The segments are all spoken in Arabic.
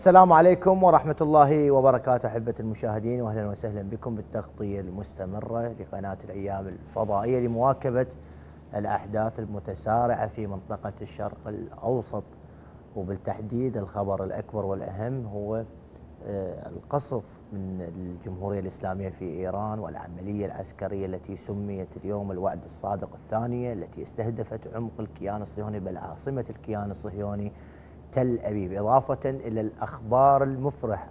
السلام عليكم ورحمة الله وبركاته أحبة المشاهدين وأهلا وسهلا بكم بالتغطية المستمرة لقناة الأيام الفضائية لمواكبة الأحداث المتسارعة في منطقة الشرق الأوسط. وبالتحديد الخبر الأكبر والأهم هو آه، القصف من الجمهورية الإسلامية في إيران والعملية العسكرية التي سميت اليوم الوعد الصادق الثانية التي استهدفت عمق الكيان الصهيوني بل عاصمة الكيان الصهيوني تل أبيب إضافة إلى الأخبار المفرحة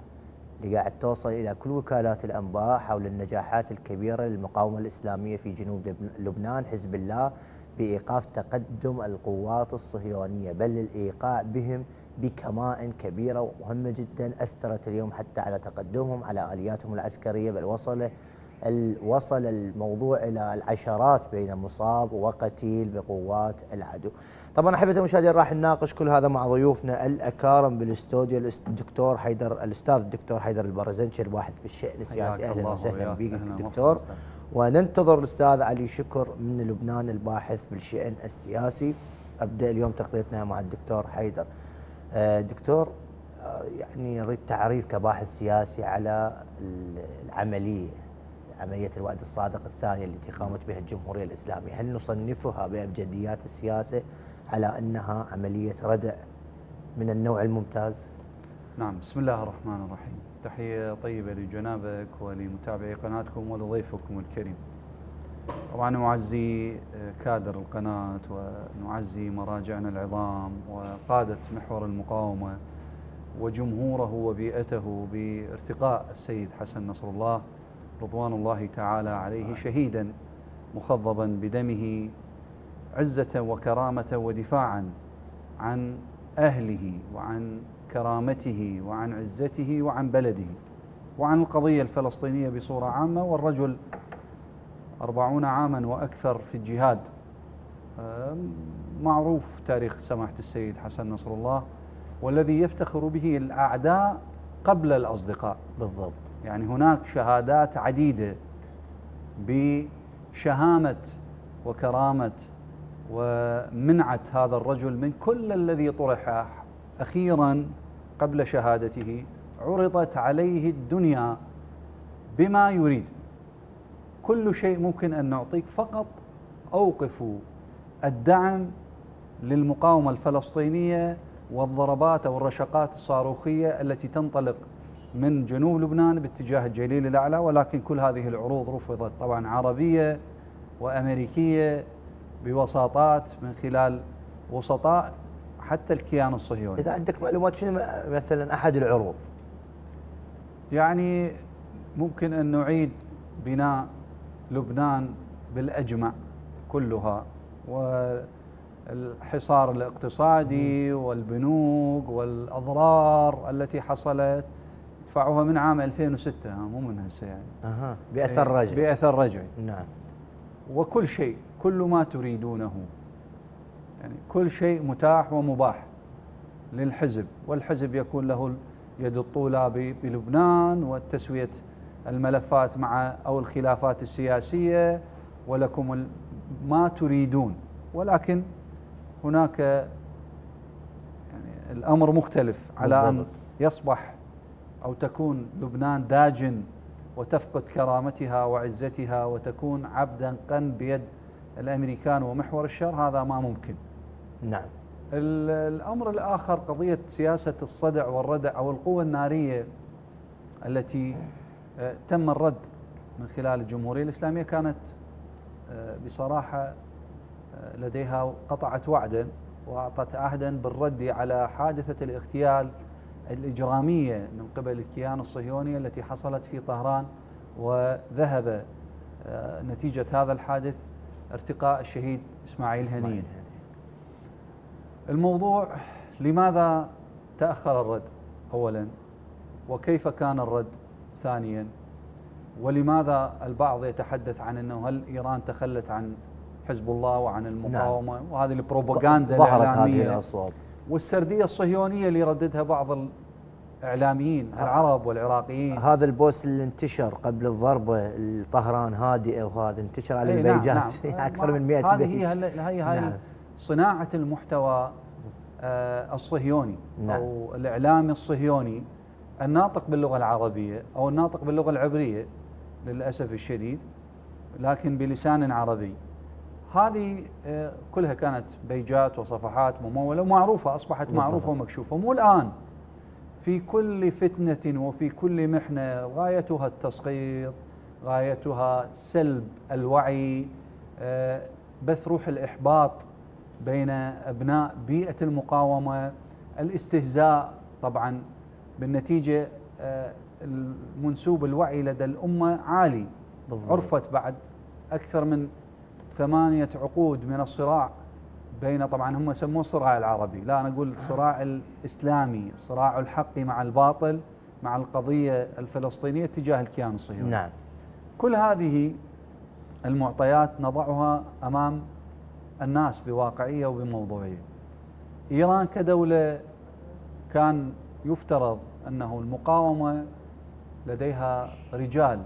اللي قاعد توصل إلى كل وكالات الأنباء حول النجاحات الكبيرة للمقاومة الإسلامية في جنوب لبنان حزب الله بإيقاف تقدم القوات الصهيونية. بل الإيقاع بهم بكمائن كبيرة ومهمة جدا أثرت اليوم حتى على تقدمهم على آلياتهم العسكرية. بل وصل وصل الموضوع إلى العشرات بين مصاب وقتيل بقوات العدو. طبعا احبه المشاهدين راح نناقش كل هذا مع ضيوفنا الأكارم بالاستوديو الدكتور حيدر الأستاذ الدكتور حيدر البرزنشي الباحث بالشان السياسي. أهلا وسهلا بك دكتور. وننتظر الأستاذ علي شكر من لبنان الباحث بالشأن السياسي. أبدأ اليوم تغطيتنا مع الدكتور حيدر. آه، دكتور آه، يعني نريد تعريف كباحث سياسي على العملية عملية الوعد الصادق الثانية التي قامت بها الجمهورية الإسلامية، هل نصنفها بأبجديات السياسة على أنها عملية ردع من النوع الممتاز. نعم بسم الله الرحمن الرحيم. تحية طيبة لجنابك ولمتابعي قناتكم ولضيفكم الكريم. طبعا نعزي كادر القناة ونعزي مراجعنا العظام وقادة محور المقاومة وجمهوره وبيئته بارتقاء السيد حسن نصر الله رضوان الله تعالى عليه شهيدا مخضبا بدمه عزة وكرامة ودفاعا عن أهله وعن كرامته وعن عزته وعن بلده وعن القضية الفلسطينية بصورة عامة. والرجل أربعون عاما وأكثر في الجهاد. معروف تاريخ سماحة السيد حسن نصر الله والذي يفتخر به الأعداء قبل الأصدقاء. بالضبط. يعني هناك شهادات عديدة بشهامة وكرامة ومنعت هذا الرجل من كل الذي طرح أخيرا قبل شهادته عرضت عليه الدنيا بما يريد. كل شيء ممكن أن نعطيك فقط أوقفوا الدعم للمقاومة الفلسطينية والضربات أو الرشقات الصاروخية التي تنطلق من جنوب لبنان باتجاه الجليل الأعلى ولكن كل هذه العروض رفضت. طبعا عربية وأمريكية بوساطات من خلال وسطاء حتى الكيان الصهيوني. إذا عندك معلومات شنو مثلا أحد العروض؟ يعني ممكن أن نعيد بناء لبنان بالأجمع كلها والحصار الاقتصادي والبنوك والأضرار التي حصلت. يدفعوها من عام 2006 مو من هسه يعني. أها بأثر إيه، رجعي. بأثر رجعي. نعم. وكل شيء. كل ما تريدونه. يعني كل شيء متاح ومباح للحزب والحزب يكون له يد الطولى بلبنان وتسوية الملفات مع أو الخلافات السياسية ولكم ما تريدون. ولكن هناك يعني الأمر مختلف على أن يصبح أو تكون لبنان داجن وتفقد كرامتها وعزتها وتكون عبدا قن بيد الأمريكان ومحور الشر هذا ما ممكن. نعم. الأمر الآخر قضية سياسة الصدع والردع أو القوة النارية التي آه، تم الرد من خلال الجمهورية الإسلامية كانت آه، بصراحة آه، لديها قطعت وعدا وأعطت عهدا بالرد على حادثة الاغتيال الإجرامية من قبل الكيان الصهيوني التي حصلت في طهران وذهب نتيجة هذا الحادث ارتقاء الشهيد إسماعيل هنية الموضوع لماذا تأخر الرد أولا؟ وكيف كان الرد ثانيا؟ ولماذا البعض يتحدث عن أنه هل إيران تخلت عن حزب الله وعن المقاومة؟ نعم. وهذه البروباغندا ظهرت هذه الأصوات. والسردية الصهيونية اللي رددها بعض اعلاميين العرب والعراقيين هذا البوست اللي انتشر قبل الضربه طهران هادئه وهذا انتشر على البيجات نعم نعم. أكثر من 100 هذه هي هي هاي نعم. صناعة المحتوى آه، الصهيوني نعم. أو الاعلامي الصهيوني الناطق باللغة العربية أو الناطق باللغة العبرية للأسف الشديد لكن بلسان عربي هذه آه، كلها كانت بيجات وصفحات ممولة ومعروفة أصبحت. معروفة ومكشوفة مو الآن في كل فتنة وفي كل محنة غايتها التسقيط غايتها سلب الوعي آه، بث روح الإحباط بين أبناء بيئة المقاومة الاستهزاء طبعا بالنتيجة آه، المنسوب الوعي لدى الأمة عالي بالضبط. عرفت بعد أكثر من ثمانية عقود من الصراع بين طبعا هم سموه الصراع العربي، لا أنا أقول الصراع الإسلامي، صراع الحق مع الباطل مع القضية الفلسطينية تجاه الكيان الصهيوني. نعم كل هذه المعطيات نضعها أمام الناس بواقعية وبموضوعية. إيران كدولة كان يفترض أنه المقاومة لديها رجال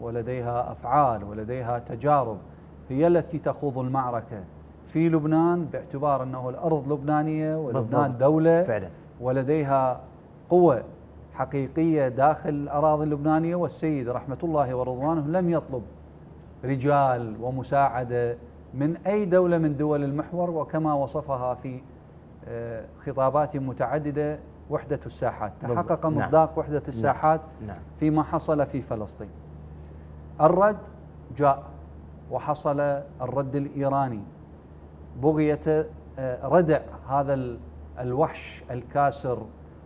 ولديها أفعال ولديها تجارب هي التي تخوض المعركة في لبنان باعتبار أنه الأرض لبنانية ولبنان. دولة فعلا ولديها قوة حقيقية داخل الأراضي اللبنانية والسيد رحمة الله ورضوانه لم يطلب رجال ومساعدة من أي دولة من دول المحور وكما وصفها في آه، خطابات متعددة وحدة الساحات. تحقق نعم. مصداق وحدة الساحات نعم فيما حصل في فلسطين الرد جاء وحصل الرد الإيراني بغية آه، ردع هذا ال- الوحش الكاسر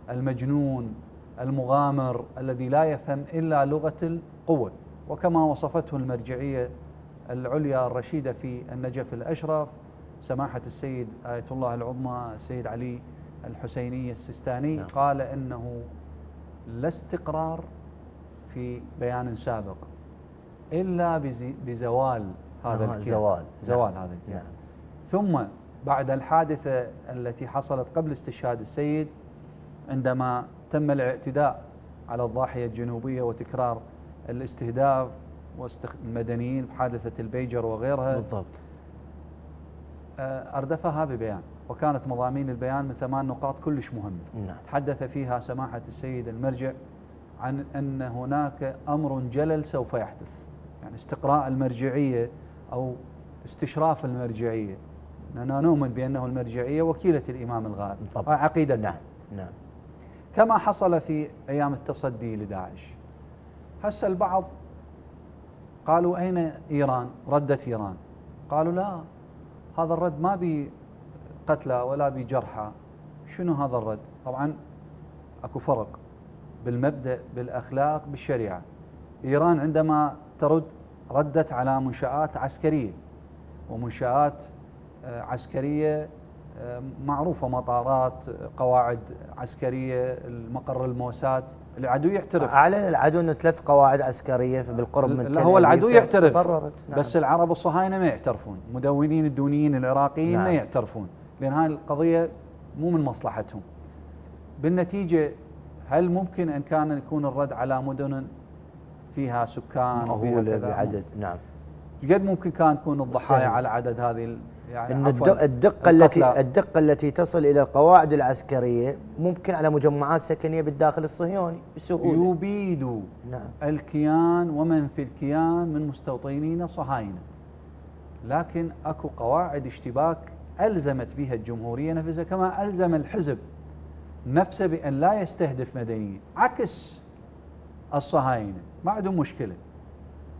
المجنون المغامر الذي لا يفهم إلا لغة القوة وكما وصفته المرجعية العليا الرشيدة في النجف الأشرف سماحة السيد آية الله العظمى السيد علي الحسيني السيستاني نعم. قال إنه لا استقرار في بيان سابق إلا بزوال هذا الكيان زوال. زوال نعم. هذا الكيان نعم ثم بعد الحادثة التي حصلت قبل استشهاد السيد عندما تم الاعتداء على الضاحية الجنوبية وتكرار الاستهداف المدنيين بحادثة البيجر وغيرها بالضبط. آه، أردفها ببيان وكانت مضامين البيان من ثمان نقاط كلش مهمة نعم. تحدث فيها سماحة السيد المرجع عن أن هناك أمر جلل سوف يحدث يعني استقراء المرجعية أو استشراف المرجعية. أننا نؤمن بأنه المرجعية وكيلة الإمام الغائب. طبعا. عقيدة نعم نعم. كما حصل في أيام التصدي لداعش. هسه البعض قالوا أين إيران؟ ردت إيران. قالوا لا هذا الرد ما بي قتلى ولا بجرحى شنو هذا الرد؟ طبعا أكو فرق بالمبدأ بالأخلاق بالشريعة. إيران عندما ترد ردت على منشآت عسكرية ومنشآت عسكرية آه، معروفة مطارات آه، قواعد عسكرية المقر الموساد العدو يعترف اعلن العدو إنه ثلاث قواعد عسكرية بالقرب من لا هو العدو يعترف تضررت. نعم. بس العرب الصهاينة ما يعترفون مدونين الدونيين العراقيين ما نعم. يعترفون لأن هاي القضية مو من مصلحتهم بالنتيجة هل ممكن أن كان يكون الرد على مدن فيها سكان مهولة؟ بعدد نعم قد ممكن كان تكون الضحايا. على عدد هذه يعني إن الدقة التي. الدقة التي تصل إلى القواعد العسكرية ممكن على مجمعات سكنية بالداخل الصهيوني بسهوله يبيد نعم. الكيان ومن في الكيان من مستوطنين صهاينة. لكن أكو قواعد اشتباك ألزمت بها الجمهورية نفسها كما ألزم الحزب نفسه بأن لا يستهدف مدنيين عكس الصهاينة. ما عندهم مشكلة.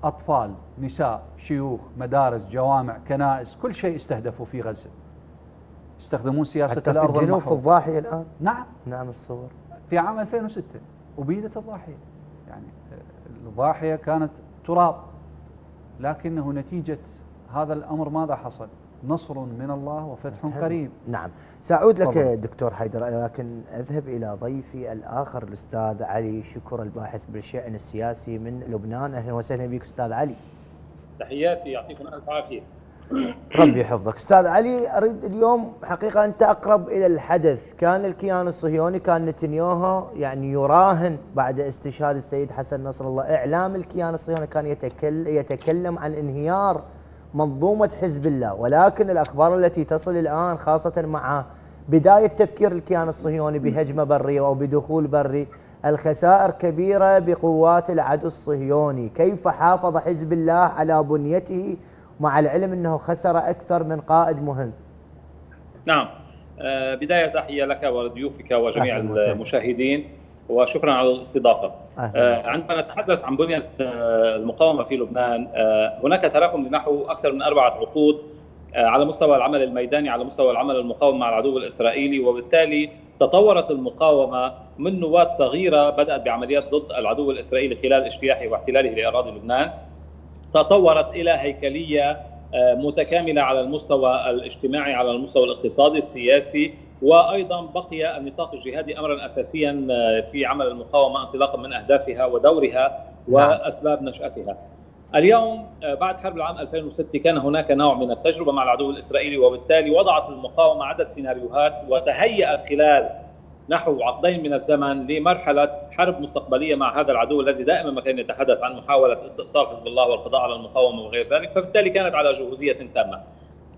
أطفال نساء شيوخ مدارس جوامع كنائس كل شيء استهدفوا في غزة. يستخدمون سياسة حتى في الجنوب في المحروق الضاحية الآن؟ نعم. نعم الصور. في عام 2006 أبيدت الضاحية. يعني آه، الضاحية كانت تراب لكنه نتيجة هذا الأمر ماذا حصل؟ نصر من الله وفتح قريب نعم. سأعود لك تفضل. دكتور حيدر لكن أذهب إلى ضيفي الآخر الأستاذ علي. شكر الباحث بالشأن السياسي من لبنان. أهلا وسهلا بك أستاذ علي. تحياتي يعطيكم ألف عافية. ربي يحفظك. أستاذ علي أريد اليوم حقيقة أنت أقرب إلى الحدث. كان الكيان الصهيوني كان نتنياهو يعني يراهن بعد استشهاد السيد حسن نصر الله. إعلام الكيان الصهيوني كان يتكلم, يتكلم عن انهيار منظومة حزب الله. ولكن الأخبار التي تصل الآن خاصة مع بداية تفكير الكيان الصهيوني بهجمة برية أو بدخول بري الخسائر كبيرة بقوات العدو الصهيوني. كيف حافظ حزب الله على بنيته مع العلم أنه خسر أكثر من قائد مهم؟ نعم. آه، بداية تحية لك ولضيوفك وجميع المشاهدين. وشكرا على الاستضافة. آه، عندما نتحدث عن بنية آه، المقاومة في لبنان هناك تراكم لنحو أكثر من أربعة عقود على مستوى العمل الميداني على مستوى العمل المقاوم مع العدو الإسرائيلي وبالتالي تطورت المقاومة من نواة صغيرة بدأت بعمليات ضد العدو الإسرائيلي خلال اجتياحه واحتلاله لأراضي لبنان تطورت إلى هيكلية آه، متكاملة على المستوى الاجتماعي على المستوى الاقتصادي السياسي وأيضا بقي النطاق الجهادي امرا اساسيا آه، في عمل المقاومة انطلاقا من أهدافها ودورها نعم. وأسباب نشأتها. اليوم آه، بعد حرب العام 2006 كان هناك نوع من التجربة مع العدو الإسرائيلي وبالتالي وضعت المقاومة عدد سيناريوهات وتهيأ خلال نحو عقدين من الزمن لمرحلة حرب مستقبلية مع هذا العدو الذي دائما ما كان يتحدث عن محاولة استئصال حزب الله والقضاء على المقاومة وغير ذلك فبالتالي كانت على جهوزية تامة.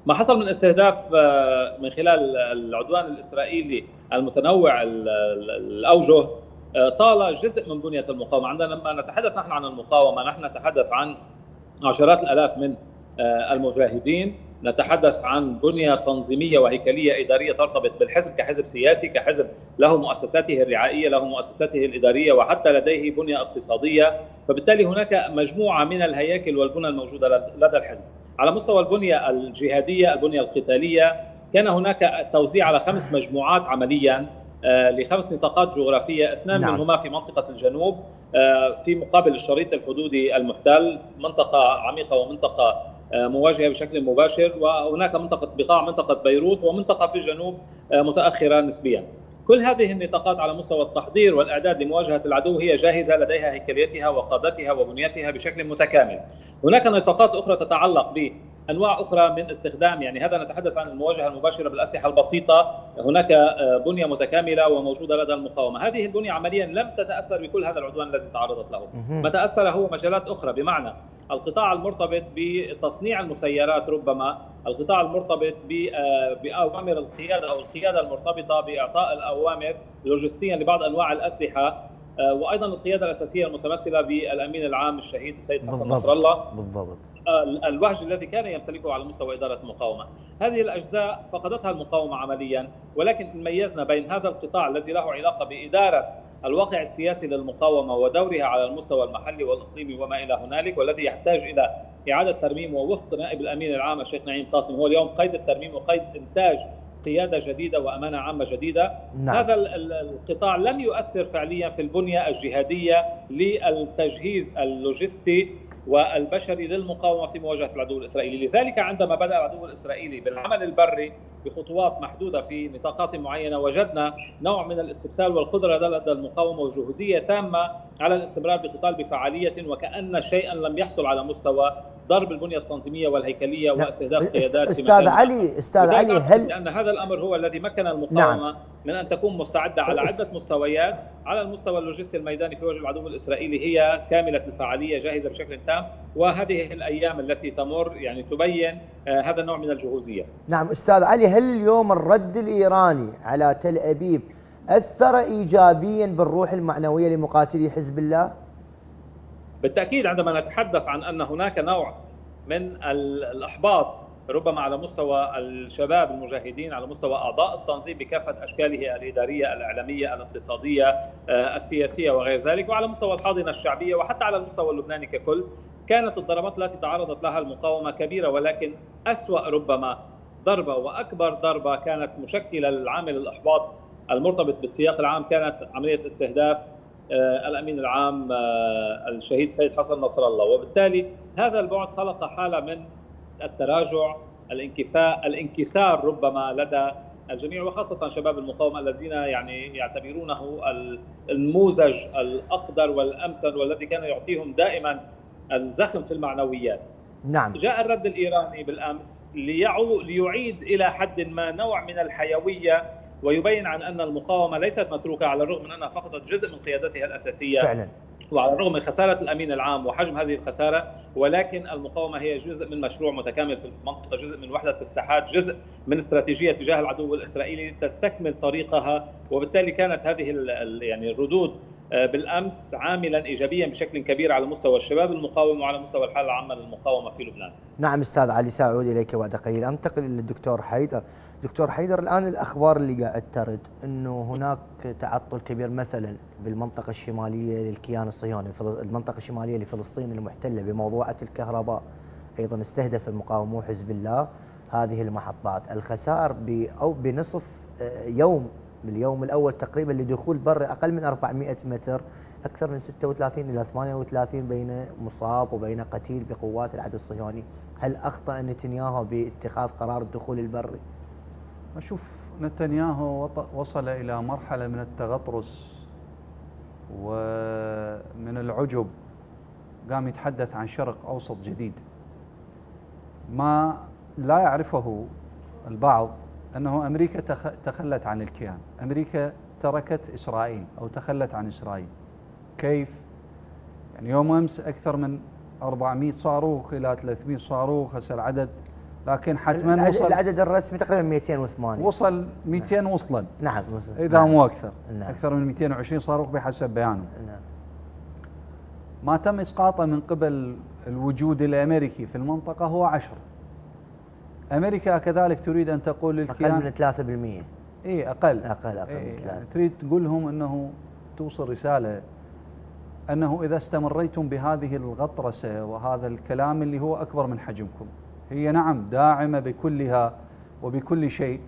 ما حصل من استهداف آه، من خلال العدوان الإسرائيلي المتنوع الأوجه آه، طال جزء من بنية المقاومة، عندما نتحدث نحن عن المقاومة نحن نتحدث عن عشرات الآلاف من آه، المجاهدين. نتحدث عن بنية تنظيمية وهيكلية إدارية ترتبط بالحزب كحزب سياسي كحزب له مؤسساته الرعائية له مؤسساته الإدارية وحتى لديه بنية اقتصادية. فبالتالي هناك مجموعة من الهياكل والبنى الموجودة لدى الحزب. على مستوى البنية الجهادية البنية القتالية كان هناك توزيع على خمس مجموعات عمليا آه، لخمس نطاقات جغرافية اثنان نعم. منهما في منطقة الجنوب آه، في مقابل الشريط الحدودي المحتل منطقة عميقة ومنطقة آه، مواجهة بشكل مباشر وهناك منطقة بقاع منطقة بيروت ومنطقة في الجنوب متأخرة نسبيا. كل هذه النطاقات على مستوى التحضير والأعداد لمواجهة العدو هي جاهزة لديها هيكليتها وقادتها وبنيتها بشكل متكامل. هناك نطاقات أخرى تتعلق بانواع أخرى من استخدام يعني هذا نتحدث عن المواجهة المباشرة بالأسلحة البسيطة، هناك آه، بنية متكاملة وموجودة لدى المقاومة، هذه البنية عمليا لم تتأثر بكل هذا العدوان الذي تعرضت له. ما تأثر هو مجالات أخرى بمعنى القطاع المرتبط بتصنيع المسيرات ربما القطاع المرتبط آه، بأوامر القيادة أو القيادة المرتبطة بإعطاء الأوامر لوجستيا لبعض أنواع الأسلحة وأيضا القيادة الأساسية المتمثلة بالأمين العام الشهيد السيد حسن نصر الله. بالضبط. آه، الوهج الذي كان يمتلكه على مستوى إدارة المقاومة، هذه الأجزاء فقدتها المقاومة عمليا ولكن ميزنا بين هذا القطاع الذي له علاقة بإدارة الواقع السياسي للمقاومة ودورها على المستوى المحلي والإقليمي وما إلى هنالك والذي يحتاج إلى إعادة ترميم ووفق نائب الأمين العام الشيخ نعيم قاسم هو اليوم قيد الترميم وقيد إنتاج قيادة جديدة وأمانة عامة جديدة نعم. هذا القطاع لم يؤثر فعليا في البنية الجهادية للتجهيز اللوجستي والبشري للمقاومة في مواجهة العدو الإسرائيلي، لذلك عندما بدأ العدو الإسرائيلي بالعمل البري بخطوات محدودة في نطاقات معينة وجدنا نوع من الاستبسال والقدرة لدى المقاومة وجهوزية تامة على الاستمرار بقتال بفعالية وكأن شيئا لم يحصل على مستوى ضرب البنية التنظيمية والهيكلية واستهداف قيادات أستاذ علي أستاذ علي هل لأن هذا الأمر هو الذي مكن المقاومة نعم. من أن تكون مستعدة على عدة مستويات على المستوى اللوجستي الميداني في وجه العدو الإسرائيلي هي كاملة الفعاليه جاهزة بشكل تام وهذه الأيام التي تمر يعني تبين آه، هذا النوع من الجهوزية. نعم أستاذ علي هل اليوم الرد الإيراني على تل أبيب أثر ايجابيا بالروح المعنوية لمقاتلي حزب الله؟ بالتأكيد عندما نتحدث عن أن هناك نوع من الإحباط ربما على مستوى الشباب المجاهدين على مستوى أعضاء التنظيم بكافة أشكاله الإدارية الإعلامية الاقتصادية آه، السياسية وغير ذلك وعلى مستوى الحاضنة الشعبية وحتى على المستوى اللبناني ككل كانت الضربات التي تعرضت لها المقاومة كبيرة ولكن أسوأ ربما ضربة وأكبر ضربة كانت مشكلة للعامل الإحباط المرتبط بالسياق العام كانت عملية استهداف الأمين العام آه، الشهيد سيد حسن نصر الله. وبالتالي هذا البعد خلق حالة من التراجع الانكفاء الانكسار ربما لدى الجميع وخاصة شباب المقاومة الذين يعني يعتبرونه النموذج الأقدر والأمثل والذي كان يعطيهم دائما الزخم في المعنويات. نعم. جاء الرد الإيراني بالأمس ليعو ليعيد إلى حد ما نوع من الحيوية ويبين عن أن المقاومة ليست متروكة على الرغم من أنها فقدت جزء من قيادتها الأساسية فعلا وعلى الرغم من خسارة الأمين العام وحجم هذه الخسارة ولكن المقاومة هي جزء من مشروع متكامل في المنطقة جزء من وحدة الساحات جزء من استراتيجية تجاه العدو الإسرائيلي تستكمل طريقها وبالتالي كانت هذه يعني الردود آه، بالأمس عاملا ايجابيا بشكل كبير على مستوى الشباب المقاوم وعلى مستوى الحالة العامة للمقاومة في لبنان. نعم أستاذ علي ساعود إليك بعد قليل انتقل للدكتور حيدر. دكتور حيدر الآن الأخبار اللي قاعد ترد إنه هناك تعطل كبير مثلا بالمنطقة الشمالية للكيان الصهيوني المنطقة الشمالية لفلسطين المحتلة بموضوعة الكهرباء. أيضا استهدف المقاومه حزب الله هذه المحطات. الخسائر أو بنصف آه، يوم باليوم الأول تقريبا لدخول بر أقل من 400 متر أكثر من 36 إلى 38 بين مصاب وبين قتيل بقوات العدو الصهيوني، هل أخطأ نتنياهو باتخاذ قرار الدخول البري؟ أشوف نتنياهو وصل إلى مرحلة من التغطرس ومن العجب قام يتحدث عن شرق أوسط جديد ما لا يعرفه البعض أنه أمريكا تخلت عن الكيان، أمريكا تركت إسرائيل أو تخلت عن إسرائيل. كيف؟ يعني يوم أمس أكثر من 400 صاروخ إلى 300 صاروخ هسه العدد لكن حتما العدد وصل العدد الرسمي تقريبا 208 وصل 200 نعم. وصلا. نعم وصل. إذا نعم. مو أكثر. نعم. أكثر من 220 صاروخ بحسب بيانه. نعم. ما تم إسقاطه من قبل الوجود الأمريكي في المنطقة هو 10 أمريكا كذلك تريد أن تقول للكيان أقل من 3% إي أقل. أقل أقل إيه من 3 يعني تريد تقول لهم إنه توصل رسالة أنه إذا استمريتم بهذه الغطرسة وهذا الكلام اللي هو أكبر من حجمكم. هي نعم داعمة بكلها وبكل شيء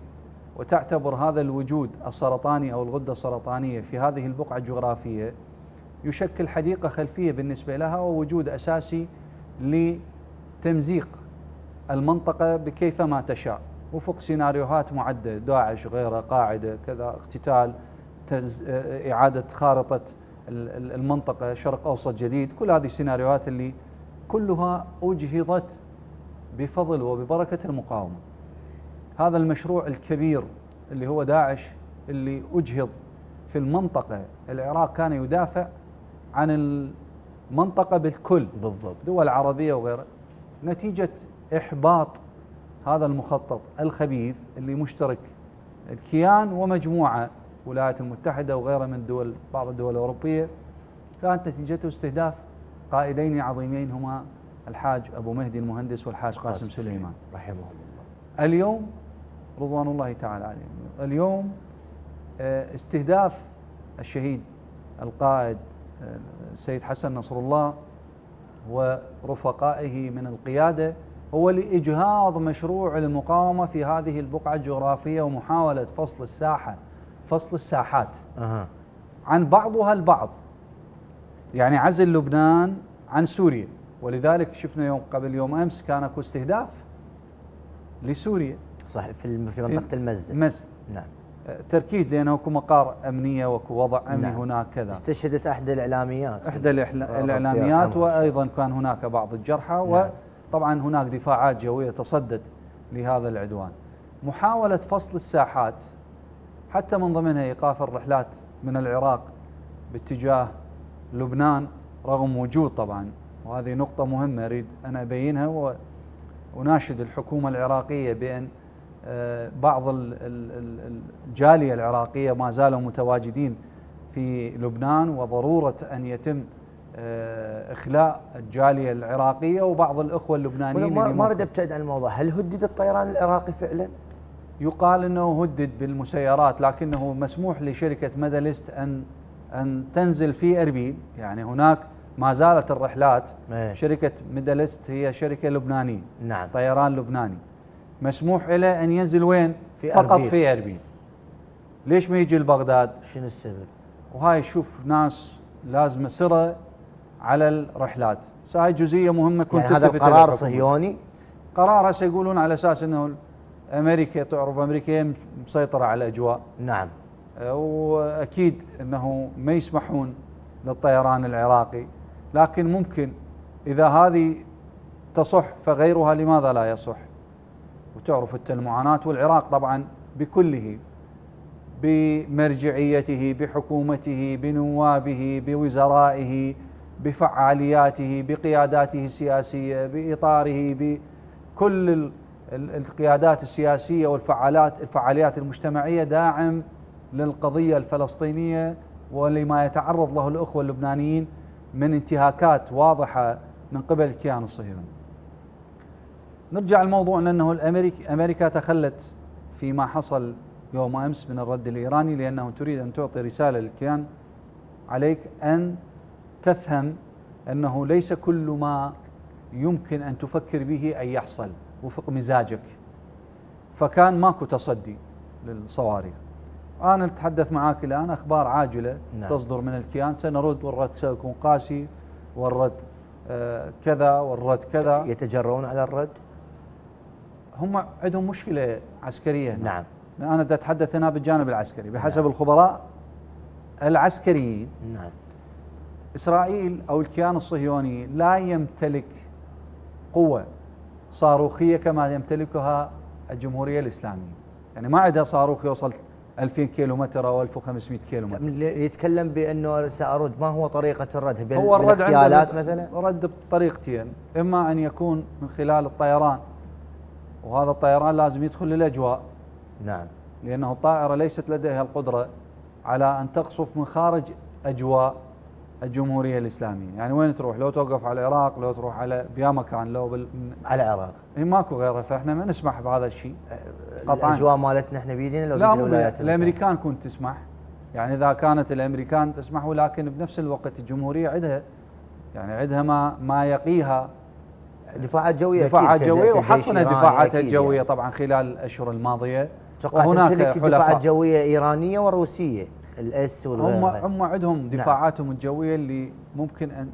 وتعتبر هذا الوجود السرطاني أو الغدة السرطانية في هذه البقعة الجغرافية يشكل حديقة خلفية بالنسبة لها ووجود أساسي لتمزيق المنطقة بكيفما تشاء. وفق سيناريوهات معدة داعش غيره قاعدة كذا اقتتال إعادة خارطة المنطقة شرق أوسط جديد كل هذه السيناريوهات اللي كلها أجهضت بفضل وببركة المقاومة. هذا المشروع الكبير اللي هو داعش اللي أجهض في المنطقة. العراق كان يدافع عن المنطقة بالكل. بالضبط. دول عربية وغيرها. نتيجة إحباط هذا المخطط الخبيث اللي مشترك الكيان ومجموعة الولايات المتحدة وغيرها من دول بعض الدول الأوروبية. كانت نتيجته استهداف قائدين عظيمين هما الحاج أبو مهدي المهندس والحاج قاسم سليمان. رحمهم الله. اليوم رضوان الله تعالى عليهم. اليوم آه، استهداف الشهيد القائد آه، السيد حسن نصر الله ورفقائه من القيادة هو لإجهاض مشروع المقاومة في هذه البقعة الجغرافية ومحاولة فصل الساحة فصل الساحات. أه. عن بعضها البعض. يعني عزل لبنان عن سوريا. ولذلك شفنا يوم قبل يوم أمس كان أكو استهداف لسوريا. صحيح في في منطقة المز المز نعم. تركيز لأنه أكو مقار أمنية وأكو وضع أمني نعم. هناك كذا. استشهدت احدى الإعلاميات. احدى الإعلاميات وأيضا كان هناك بعض الجرحى نعم. طبعا هناك دفاعات جوية تصدت لهذا العدوان. محاولة فصل الساحات حتى من ضمنها إيقاف الرحلات من العراق باتجاه لبنان رغم وجود طبعا وهذه نقطة مهمة أريد أن أبينها وأناشد الحكومة العراقية بأن آه، بعض الجالية العراقية ما زالوا متواجدين في لبنان وضرورة أن يتم آه، إخلاء الجالية العراقية وبعض الأخوة اللبنانيين ما, ما أريد أبتعد عن الموضوع، هل هدد الطيران العراقي فعلا؟ يقال إنه هدد بالمسيرات لكنه مسموح لشركة ميداليست أن أن تنزل في أربيل، يعني هناك ما زالت الرحلات. ميه. شركة ميداليست هي شركة لبنانية. نعم. طيران لبناني. مسموح له أن ينزل وين؟ في فقط أربيل. في أربيل. ليش ما يجي لبغداد؟ شنو السبب؟ وهاي شوف ناس لازمه سرة على الرحلات. هاي جزئية مهمة كنت يعني هذا قرار صهيوني؟ قرار هسه يقولون على أساس إنه أمريكا تعرف أمريكا مسيطرة على الأجواء. نعم. وأكيد إنه ما يسمحون للطيران العراقي. لكن ممكن إذا هذه تصح فغيرها لماذا لا يصح؟ وتعرف انت المعاناه والعراق طبعا بكله بمرجعيته بحكومته بنوابه بوزرائه بفعالياته بقياداته السياسية بإطاره بكل القيادات السياسية والفعالات الفعاليات المجتمعية داعم للقضية الفلسطينية ولما يتعرض له الأخوة اللبنانيين من انتهاكات واضحة من قبل الكيان الصهيوني. نرجع الموضوع لأنه الامريكا أمريكا تخلت فيما حصل يوم أمس من الرد الإيراني لأنه تريد أن تعطي رسالة للكيان عليك أن تفهم أنه ليس كل ما يمكن أن تفكر به أن يحصل وفق مزاجك فكان ماكو تصدي للصواريخ أنا أتحدث معاك الآن أخبار عاجلة نعم. تصدر من الكيان. سنرد والرد سيكون قاسي والرد آه كذا والرد كذا. يتجرؤون على الرد؟ هم عندهم مشكلة عسكرية نعم. أنا أتحدث هنا بالجانب العسكري. بحسب نعم. الخبراء العسكريين نعم. إسرائيل أو الكيان الصهيوني لا يمتلك قوة صاروخية كما يمتلكها الجمهورية الإسلامية. يعني ما عندها صاروخ يوصل 2000 كيلو متر أو 1500 كيلو متر يتكلم بأنه سأرد ما هو طريقة الرد؟ هو الرد بالاغتيالات مثلا؟ رد بطريقتين. إما أن يكون من خلال الطيران وهذا الطيران لازم يدخل للأجواء. نعم. لأنه الطائره ليست لديها القدرة على أن تقصف من خارج أجواء. الجمهورية الإسلامية، يعني وين تروح؟ لو توقف على العراق، لو تروح على بيا مكان لو بال على العراق. هي ماكو غيره. فإحنا ما نسمح بهذا الشيء. قطعا. الأجواء مالتنا إحنا بيدينا لو لا الولايات الأمريكان كنت تسمح. يعني إذا كانت الأمريكان تسمح ولكن بنفس الوقت الجمهورية عندها يعني عندها ما ما يقيها دفاعات جوية دفاعات جوية وحصنت دفاعاتها الجويه يعني. طبعا خلال الأشهر الماضية. وهناك دفاعات جوية إيرانية وروسية. الأس هم هم عندهم نعم. دفاعاتهم نعم. الجوية اللي ممكن ان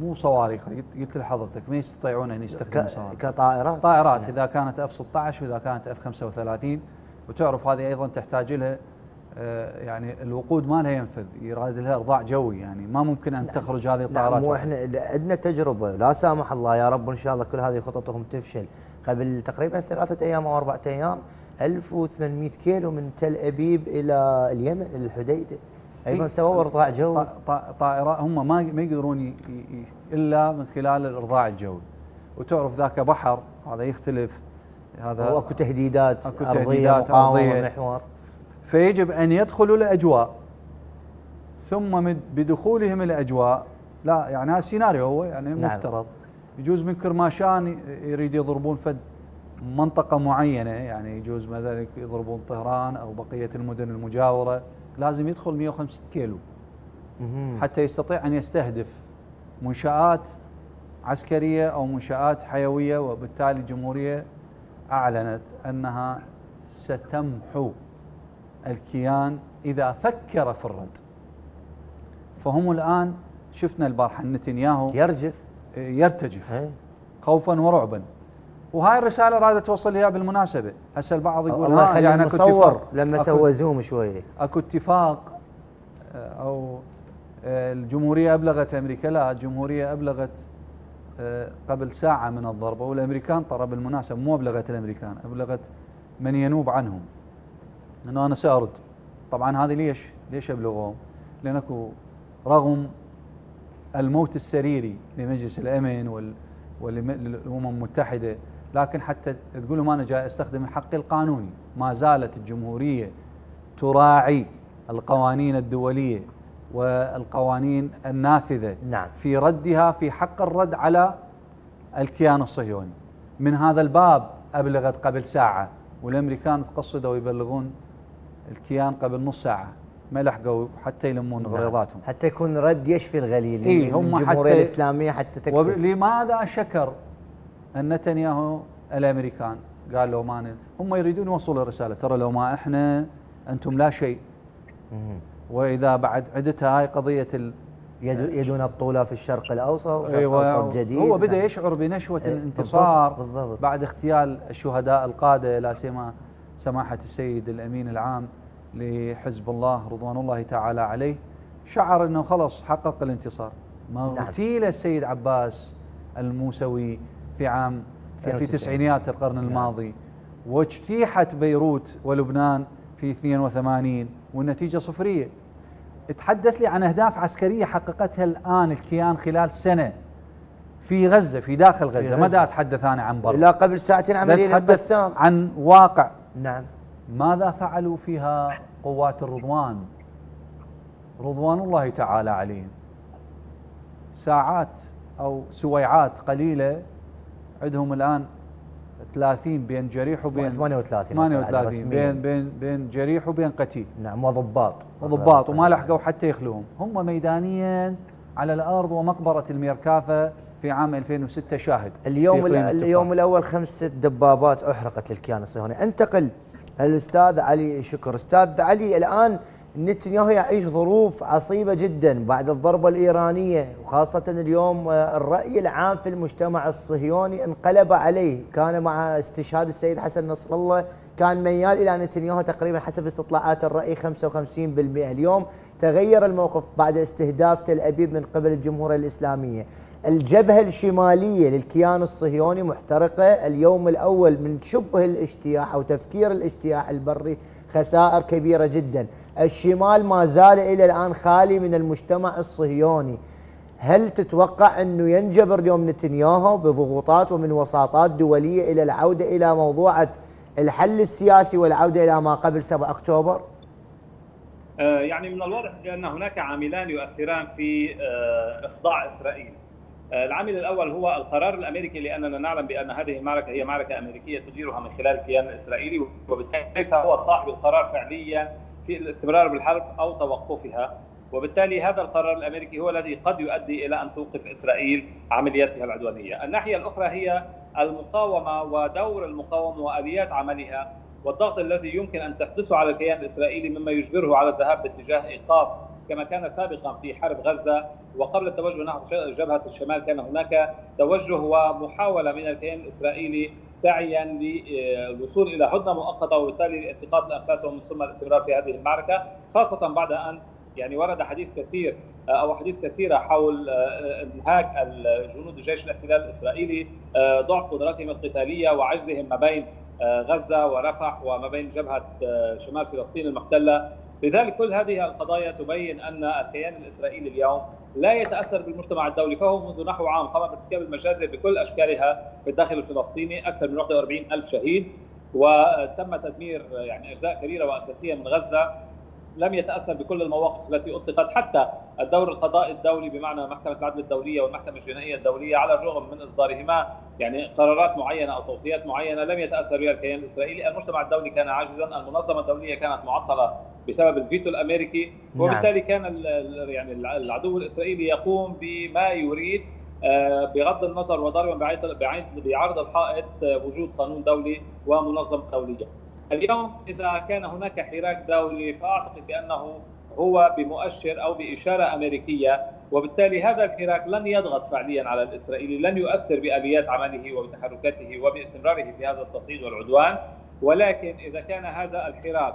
مو صواريخ. قلت لحضرتك ما يستطيعون أن يستخدموا صواريخ. كطائرات. طائرات. نعم. إذا كانت F 16 وإذا كانت F 35 وتعرف هذه أيضا تحتاج لها آه، يعني الوقود ما لها ينفذ. يراد لها ارضاع جوي يعني. ما ممكن أن نعم. تخرج هذه الطائرات نعم وإحنا عندنا تجربة. لا سامح الله يا رب إن شاء الله كل هذه خططهم تفشل. قبل تقريبا ثلاثة أيام أو أربعة أيام 1800 كيلو من تل أبيب إلى اليمن إلى الحديدة. أيضا سووا ارضاع جوي. طائرات هم ما ما يقدرون إلا من خلال الارضاع الجوي. وتعرف ذاك بحر هذا يختلف. هذا أكو تهديدات أكو تهديدات أرضية. محور. فيجب أن يدخلوا الأجواء. ثم بدخولهم الأجواء لا يعني هذا سيناريو هو يعني نعم. مفترض. يجوز من كرماشان يريد يضربون فد. منطقة معينة يعني يجوز مثلا يضربون طهران أو بقية المدن المجاورة لازم يدخل 150 كيلو. حتى يستطيع أن يستهدف منشآت عسكرية أو منشآت حيوية وبالتالي الجمهورية أعلنت أنها ستمحو الكيان إذا فكر في الرد. فهم الآن شفنا البارحة نتنياهو يرجف. يرتجف. إيه. خوفا ورعبا. وهاي الرسالة رادة توصل لها بالمناسبة. هسه البعض يقول الله آه يعني أكو اتفاق. لما سوى زوم شوية أكو اتفاق آه، أو آه، الجمهورية أبلغت أمريكا. لا الجمهورية أبلغت قبل ساعة من الضربة والأمريكان ترى بالمناسبة مو أبلغت الأمريكان أبلغت من ينوب عنهم. إنه أنا سأرد. طبعا هذه ليش؟ ليش ابلغوهم؟ لأن أكو رغم الموت السريري لمجلس الأمن وال والامم المتحدة لكن حتى تقول لهم أنا جاي أستخدم حقي القانوني. ما زالت الجمهورية تراعي القوانين الدولية والقوانين النافذة نعم. في ردها في حق الرد على الكيان الصهيوني. من هذا الباب أبلغت قبل ساعة والأمريكان تقصدوا يبلغون الكيان قبل نص ساعة. ما لحقوا حتى يلمون نعم. غريضاتهم. حتى يكون رد يشفي الغليل إيه هم الجمهوريه حتى الإسلامية حتى تكتب. لماذا شكر نتنياهو الأمريكان. قال لو ما هم يريدون يوصلوا الرسالة. ترى لو ما إحنا أنتم لا شيء. وإذا بعد عدتها هاي قضية ال يدون الطولة في الشرق الأوسط أيوة. جديد. هو بدأ. يشعر بنشوة إيه الانتصار بالضبط بالضبط. بعد اغتيال الشهداء القادة لا سيما سماحة السيد الأمين العام لحزب الله رضوان الله تعالى عليه. شعر أنه خلص حقق الانتصار. ما نعم. اغتيل السيد عباس الموسوي في عام في تسعينيات القرن نعم. الماضي. واجتيحت بيروت ولبنان في 82 والنتيجة صفرية. تحدث لي عن أهداف عسكرية حققتها الآن الكيان خلال سنة في غزة في داخل غزة, في غزة. ماذا أتحدث أنا عن برا؟ لا قبل ساعتين عملية البسام عن واقع. نعم. ماذا فعلوا فيها قوات الرضوان؟ رضوان الله تعالى عليهم. ساعات أو سويعات قليلة عندهم الآن 30 بين جريح وبين 38 38 بين بين بين جريح وبين قتيل. نعم وضباط. وضباط وما لحقوا حتى يخلوهم. هم ميدانيا على الأرض ومقبرة الميركافه في عام 2006 شاهد. اليوم اليوم الأول خمسه دبابات أحرقت للكيان الصهيوني انتقل الأستاذ علي شكر. أستاذ علي الآن نتنياهو يعيش ظروف عصيبة جدا بعد الضربة الإيرانية وخاصة اليوم الرأي العام في المجتمع الصهيوني انقلب عليه. كان مع استشهاد السيد حسن نصر الله كان ميال إلى نتنياهو تقريبا حسب استطلاعات الرأي 55% اليوم تغير الموقف بعد استهداف تل أبيب من قبل الجمهورية الإسلامية. الجبهة الشمالية للكيان الصهيوني محترقة. اليوم الأول من شبه الاجتياح أو تفكير الاجتياح البري خسائر كبيرة جدا. الشمال ما زال إلى الآن خالي من المجتمع الصهيوني. هل تتوقع أنه ينجبر اليوم نتنياهو بضغوطات ومن وساطات دولية إلى العودة إلى موضوعة الحل السياسي والعودة إلى ما قبل 7 أكتوبر؟ آه، يعني من الواضح أن هناك عاملان يؤثران في إخضاع إسرائيل. آه، العامل الأول هو القرار الأمريكي لأننا نعلم بأن هذه المعركة هي معركة أمريكية تديرها من خلال الكيان الإسرائيلي وبالتالي ليس هو صاحب القرار فعليا في الاستمرار بالحرب أو توقفها وبالتالي هذا القرار الأمريكي هو الذي قد يؤدي إلى أن توقف إسرائيل عملياتها العدوانية. الناحية الأخرى هي المقاومة ودور المقاومة وآليات عملها والضغط الذي يمكن أن تحدثه على الكيان الإسرائيلي مما يجبره على الذهاب باتجاه إيقاف كما كان سابقا في حرب غزة وقبل التوجه نحو جبهة الشمال كان هناك توجه ومحاولة من الكيان الإسرائيلي سعيا للوصول إلى هدنه مؤقتة وبالتالي التقاط الانفاس ومن ثم الاستمرار في هذه المعركة خاصة بعد أن يعني ورد حديث كثير أو احاديث كثيرة حول إنهاك جنود الجيش الاحتلال الإسرائيلي ضعف قدراتهم القتالية وعجزهم ما بين غزة ورفح وما بين جبهة شمال فلسطين المحتلة. لذلك كل هذه القضايا تبين أن الكيان الإسرائيلي اليوم لا يتأثر بالمجتمع الدولي فهو منذ نحو عام قام بارتكاب المجازر بكل أشكالها في الداخل الفلسطيني أكثر من 41 ألف شهيد وتم تدمير يعني أجزاء كبيرة وأساسية من غزة لم يتأثر بكل المواقف التي أطلقت حتى الدور القضائي الدولي بمعنى محكمة العدل الدولية والمحكمة الجنائية الدولية على الرغم من إصدارهما يعني قرارات معينة أو توصيات معينة لم يتأثر بها الكيان الإسرائيلي، المجتمع الدولي كان عاجزا، المنظمة الدولية كانت معطلة بسبب الفيتو الأمريكي نعم. وبالتالي كان يعني العدو الإسرائيلي يقوم بما يريد آه، بغض النظر وضربا بعرض الحائط آه، وجود قانون دولي ومنظمة دولية. اليوم إذا كان هناك حراك دولي فأعتقد بأنه هو بمؤشر أو بإشارة أمريكية وبالتالي هذا الحراك لن يضغط فعليا على الإسرائيلي، لن يؤثر بآليات عمله وبتحركاته وباستمراره في هذا التصعيد والعدوان، ولكن إذا كان هذا الحراك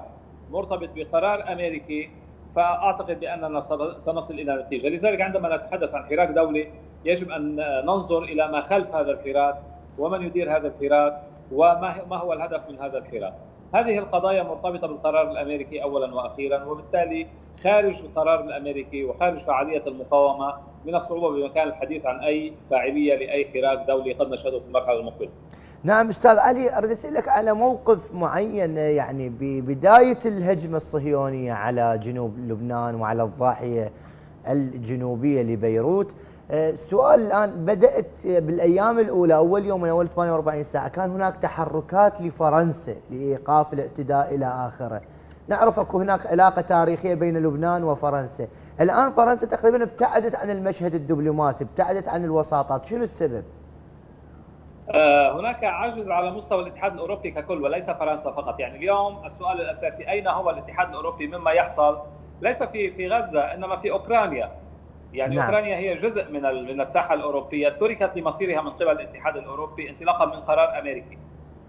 مرتبط بقرار أمريكي فأعتقد باننا سنصل إلى نتيجة، لذلك عندما نتحدث عن حراك دولي يجب أن ننظر إلى ما خلف هذا الحراك ومن يدير هذا الحراك وما هو الهدف من هذا الحراك. هذه القضايا مرتبطة بالقرار الأمريكي اولا وأخيرا وبالتالي خارج القرار الأمريكي وخارج فعالية المقاومة من الصعوبة بمكان الحديث عن أي فاعلية لأي حراك دولي قد نشهده في المرحلة المقبلة. نعم أستاذ علي أريد أسألك على موقف معين يعني ببدايه الهجمة الصهيونية على جنوب لبنان وعلى الضاحية الجنوبية لبيروت السؤال آه، الآن بدأت بالأيام الأولى أول يوم من أول 48 ساعة كان هناك تحركات لفرنسا لإيقاف الاعتداء إلى آخره. نعرف أكو هناك علاقة تاريخية بين لبنان وفرنسا. الآن فرنسا تقريبا ابتعدت عن المشهد الدبلوماسي ابتعدت عن الوساطات. شنو السبب؟ آه، هناك عجز على مستوى الاتحاد الأوروبي ككل وليس فرنسا فقط. يعني اليوم السؤال الأساسي أين هو الاتحاد الأوروبي مما يحصل؟ ليس في في غزة إنما في أوكرانيا. يعني نعم. أوكرانيا هي جزء من من الساحة الأوروبية تركت لمصيرها من قبل الاتحاد الأوروبي انطلاقا من قرار أمريكي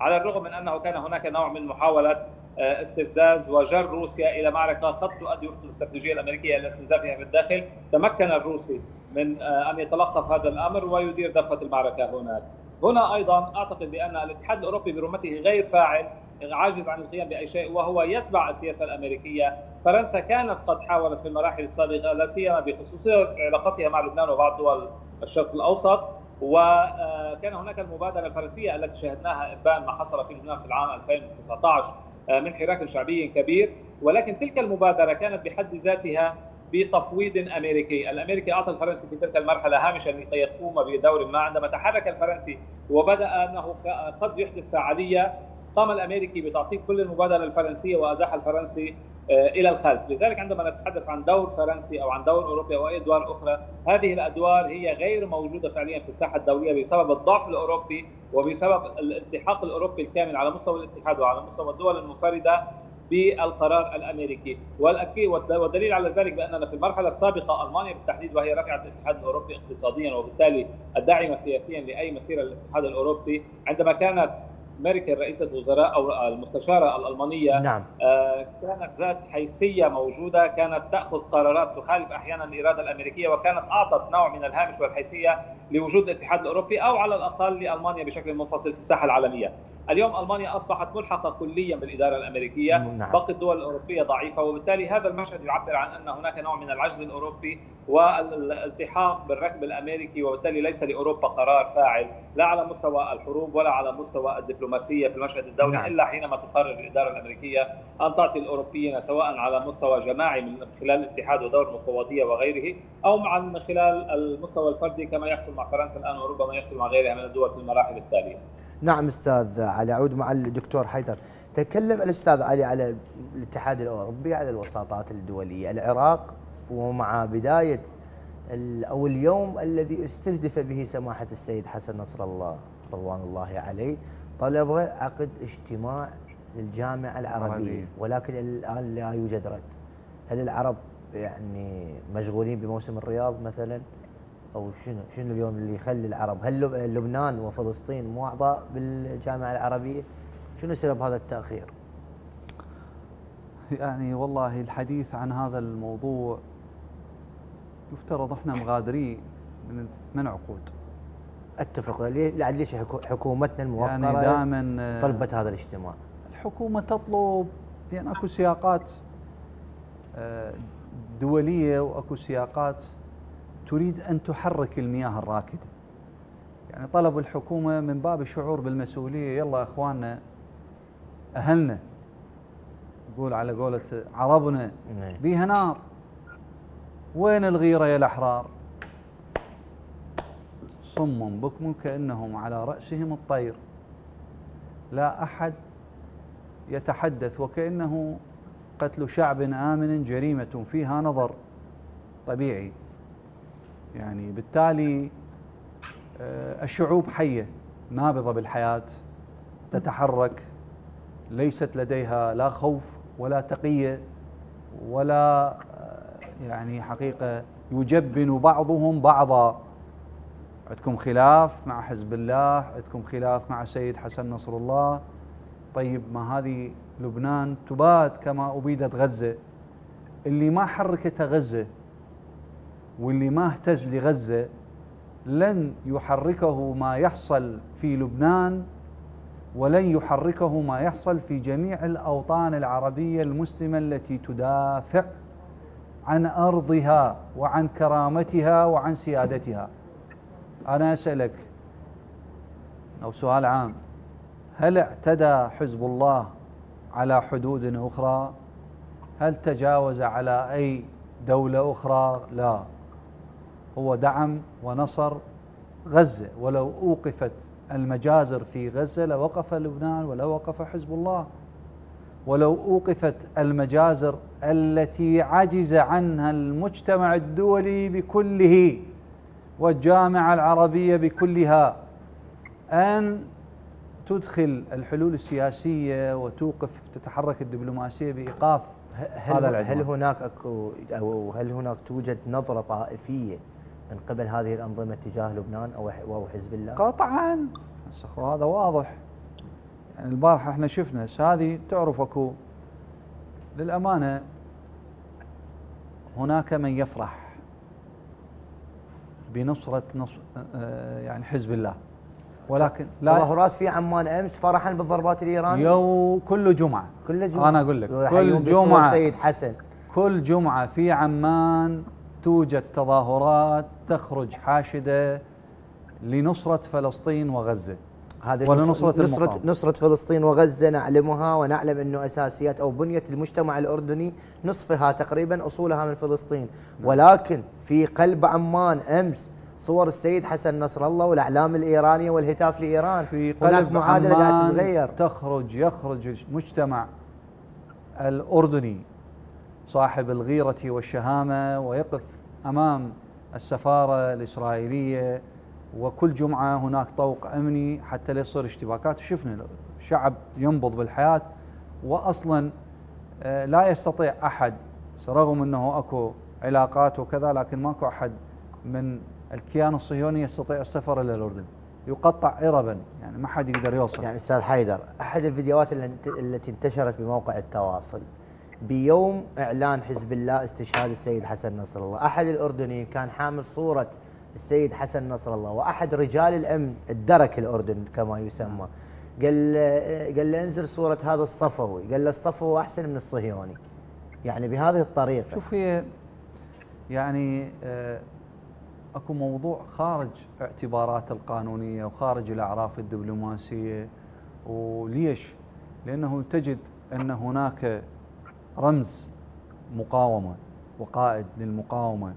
على الرغم من أنه كان هناك نوع من محاولة آه، استفزاز وجر روسيا إلى معركة قد تؤدي وفق الاستراتيجية الأمريكية إلى استنزافها في الداخل، تمكن الروسي من آه، أن يتلقف هذا الأمر ويدير دفة المعركة هناك. هنا أيضا أعتقد بأن الاتحاد الأوروبي برمته غير فاعل عاجز عن القيام بأي شيء وهو يتبع السياسة الأمريكية، فرنسا كانت قد حاولت في المراحل السابقة لا سيما بخصوصيه علاقتها مع لبنان وبعض دول الشرق الأوسط وكان هناك المبادرة الفرنسية التي شاهدناها إبان ما حصل في لبنان في العام 2019 من حراك شعبي كبير. ولكن تلك المبادرة كانت بحد ذاتها بتفويض أمريكي، الأمريكي أعطى الفرنسي في تلك المرحلة هامشا لكي يقوم بدور ما، عندما تحرك الفرنسي وبدأ أنه قد يحدث فعالية قام الأمريكي بتعطيل كل المبادره الفرنسية وازاح الفرنسي آه، إلى الخلف، لذلك عندما نتحدث عن دور فرنسي أو عن دور أوروبي أو أي ادوار أخرى، هذه الأدوار هي غير موجودة فعليا في الساحة الدولية بسبب الضعف الأوروبي وبسبب الالتحاق الأوروبي الكامل على مستوى الاتحاد وعلى مستوى الدول المنفردة بالقرار الأمريكي. والاكيد والدليل على ذلك بأننا في المرحلة السابقة ألمانيا بالتحديد وهي رافعه الاتحاد الأوروبي اقتصاديا وبالتالي الداعمه سياسيا لأي مسيرة للاتحاد الأوروبي. عندما كانت ميركل رئيسة وزراء أو المستشارة الألمانية نعم. آه، كانت ذات حيثية موجودة كانت تأخذ قرارات تخالف أحيانا الإرادة الأمريكية وكانت أعطت نوع من الهامش والحيثية لوجود الاتحاد الأوروبي أو على الأقل لألمانيا بشكل منفصل في الساحة العالمية اليوم ألمانيا أصبحت ملحقة كليا بالإدارة الأمريكية نعم. باقي الدول الأوروبية ضعيفة وبالتالي هذا المشهد يعبر عن أن هناك نوع من العجز الأوروبي والالتحاق بالركب الأمريكي وبالتالي ليس لأوروبا قرار فاعل لا على مستوى الحروب ولا على مستوى الدبلوماسية في المشهد الدولي نعم. إلا حينما تقرر الإدارة الأمريكية أن تعطي الأوروبيين سواء على مستوى جماعي من خلال الاتحاد ودور المفوضية وغيره أو مع من خلال المستوى الفردي كما يحصل مع فرنسا الآن وربما يحصل مع غيرها من الدول في المراحل التالية. نعم أستاذ علي. أعود مع الدكتور حيدر. تكلم الأستاذ علي على الاتحاد الأوروبي على الوساطات الدولية. العراق ومع بداية أو اليوم الذي استهدف به سماحة السيد حسن نصر الله رضوان الله عليه. طلب عقد اجتماع للجامعة العربية. ولكن الآن لا يوجد رد. هل العرب يعني مشغولين بموسم الرياض مثلا؟ أو شنو شنو اليوم اللي يخلي العرب؟ هل لبنان وفلسطين مو أعضاء بالجامعة العربية؟ شنو سبب هذا التأخير؟ يعني والله الحديث عن هذا الموضوع يفترض إحنا مغادرين من ثمان عقود. أتفق. ليش حكومتنا الموقرة يعني دائما طلبت هذا الاجتماع؟ الحكومة تطلب لأن أكو سياقات آه، دولية وأكو سياقات تريد أن تحرك المياه الراكدة. يعني طلب الحكومة من باب الشعور بالمسؤولية يلا يا إخواننا أهلنا. يقول على قولة عربنا نعم. بيها نار. وين الغيرة يا الأحرار؟ صم بكم كأنهم على رأسهم الطير. لا أحد يتحدث وكأنه قتل شعب آمن جريمة فيها نظر طبيعي. يعني بالتالي آه، الشعوب حية نابضة بالحياة تتحرك ليست لديها لا خوف ولا تقية ولا آه، يعني حقيقة يجبن بعضهم بعضا. عندكم خلاف مع حزب الله عندكم خلاف مع السيد حسن نصر الله. طيب ما هذه لبنان تباد كما أبيدت غزة. اللي ما حركتها غزة واللي ما اهتز لغزة لن يحركه ما يحصل في لبنان ولن يحركه ما يحصل في جميع الأوطان العربية المسلمة التي تدافع عن أرضها وعن كرامتها وعن سيادتها. أنا أسألك أو سؤال عام هل اعتدى حزب الله على حدود أخرى؟ هل تجاوز على أي دولة أخرى؟ لا. هو دعم ونصر غزة ولو أوقفت المجازر في غزة لوقف لبنان ولو وقف حزب الله ولو أوقفت المجازر التي عجز عنها المجتمع الدولي بكله والجامعة العربية بكلها أن تدخل الحلول السياسية وتوقف تتحرك الدبلوماسية بإيقاف هل. هل هناك أكو أو هل هناك توجد نظرة طائفية من قبل هذه الأنظمة تجاه لبنان أو حزب الله؟ قطعا. هذا واضح. يعني البارحة إحنا شفنا هذه تعرف أكو. للأمانة هناك من يفرح بنصرة نص يعني حزب الله. ولكن لا تظاهرات في عمان أمس فرحا بالضربات الإيرانية؟ يو كل جمعة. كل جمعة؟ أنا أقول لك كل جمعة. سيد حسن. كل جمعة في عمان توجد تظاهرات تخرج حاشدة لنصرة فلسطين وغزة. هذه نصرة, نصرة, نصرة فلسطين وغزة نعلمها ونعلم أنه أساسيات أو بنية المجتمع الأردني نصفها تقريبا أصولها من فلسطين. ولكن في قلب عمان أمس صور السيد حسن نصر الله والأعلام الإيرانية والهتاف لإيران. في قلب معادلة قاعدة تتغير. تخرج يخرج المجتمع الأردني صاحب الغيرة والشهامة ويقف أمام السفارة الإسرائيلية وكل جمعة هناك طوق أمني حتى لا يصير اشتباكات. شفنا شعب ينبض بالحياة وأصلا آه، لا يستطيع أحد رغم أنه أكو علاقات وكذا لكن ماكو أحد من الكيان الصهيوني يستطيع السفر إلى الأردن. يقطع إربا يعني ما حد يقدر يوصل. يعني أستاذ حيدر أحد الفيديوهات التي انتشرت بموقع التواصل بيوم إعلان حزب الله استشهاد السيد حسن نصر الله. أحد الأردنيين كان حامل صورة السيد حسن نصر الله وأحد رجال الأمن الدرك الأردن كما يسمى. قال قال له انزل صورة هذا الصفوي. قال له الصفوي أحسن من الصهيوني. يعني بهذه الطريقة. شوف هي يعني آه، أكو موضوع خارج اعتبارات القانونية وخارج الأعراف الدبلوماسية. وليش؟ لأنه تجد أن هناك رمز مقاومة وقائد للمقاومة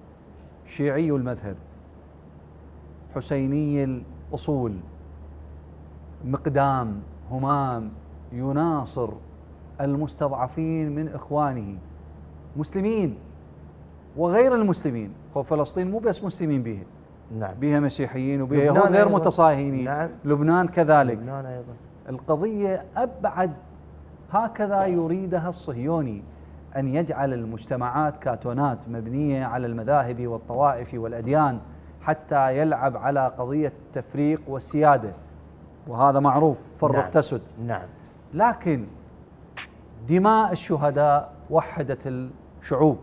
شيعي المذهب حسيني الأصول مقدام همام يناصر المستضعفين من إخوانه مسلمين وغير المسلمين. هو فلسطين مو بس مسلمين بها نعم. بها مسيحيين وبها يهود غير. متصاهينين. نعم. لبنان كذلك. لبنان أيضا. القضية أبعد هكذا يريدها الصهيوني أن يجعل المجتمعات كاتونات مبنية على المذاهب والطوائف والأديان حتى يلعب على قضية التفريق والسيادة. وهذا معروف فرق نعم. تسد. نعم. لكن دماء الشهداء وحدت الشعوب.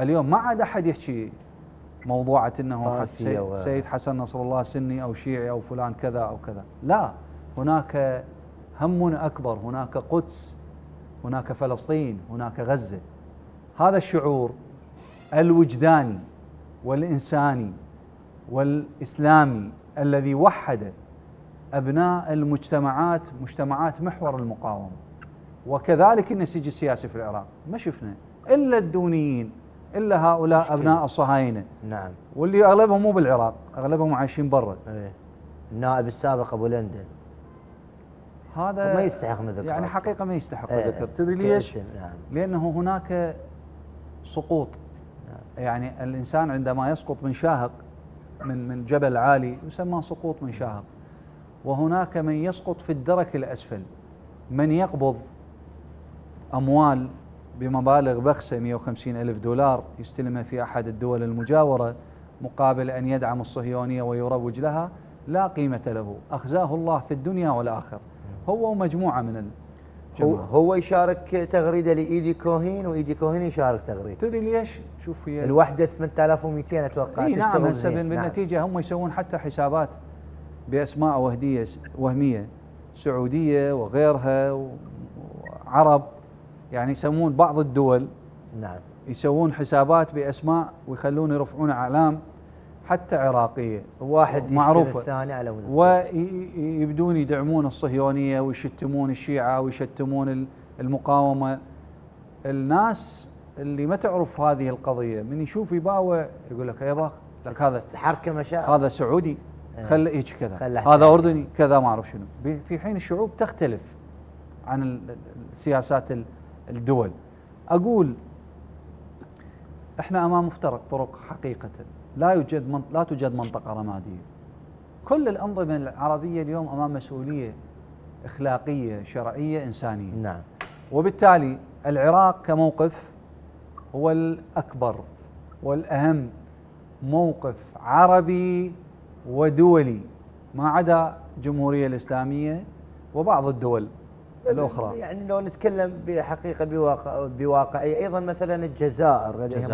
اليوم ما عاد أحد يحكي موضوعة أنه سيد حسن نصر الله سني أو شيعي أو فلان كذا أو كذا. لا هناك هم أكبر هناك قدس هناك فلسطين هناك غزة. هذا الشعور الوجداني والإنساني والإسلامي الذي وحد أبناء المجتمعات مجتمعات محور المقاومة. وكذلك النسيج السياسي في العراق. ما شفنا إلا الدونيين إلا هؤلاء مشكلة. أبناء الصهاينة. نعم. واللي أغلبهم مو بالعراق أغلبهم عايشين برا. إيه. النائب السابق أبو لندن. هذا ما يستحق ذكر يعني حقيقة ما يستحق إيه ذكر. تدري ليش؟ نعم. لأنه هناك سقوط. يعني الإنسان عندما يسقط من شاهق من من جبل عالي يسمى سقوط من شاهق. وهناك من يسقط في الدرك الأسفل. من يقبض أموال بمبالغ بخسة 150 ألف دولار يستلمها في أحد الدول المجاورة مقابل أن يدعم الصهيونية ويروج لها لا قيمة له. أخزاه الله في الدنيا والآخر هو ومجموعة من هو, هو يشارك تغريدة لايدي كوهين وإيدي كوهين يشارك تغريدة. تدري ليش؟ شوف هي الوحدة 8200 أتوقع إي نعم هسه بالنتيجه نعم. هم يسوون حتى حسابات بأسماء وهدية وهمية. سعودية وغيرها وعرب يعني يسمون بعض الدول نعم. يسوون حسابات بأسماء ويخلون يرفعون أعلام. حتى عراقية. واحد معروفة. الثاني على ويبدون يدعمون الصهيونية ويشتمون الشيعة ويشتمون المقاومة. الناس اللي ما تعرف هذه القضية من يشوف يباوع يقول لك يا باخ لك هذا حركه مشاعر هذا سعودي إيه. خله هيك كذا. هذا أردني كذا ما أعرف شنو. في حين الشعوب تختلف عن السياسات الدول. أقول إحنا أمام مفترق طرق حقيقة. لا يوجد لا توجد منطقة رمادية. كل الأنظمة العربية اليوم أمام مسؤولية إخلاقية شرعية إنسانية. نعم. وبالتالي العراق كموقف هو الأكبر والأهم موقف عربي ودولي ما عدا الجمهوريه الإسلامية وبعض الدول الأخرى. يعني لو نتكلم بحقيقة بواقع بواقعية. أيضا مثلا الجزائر لديها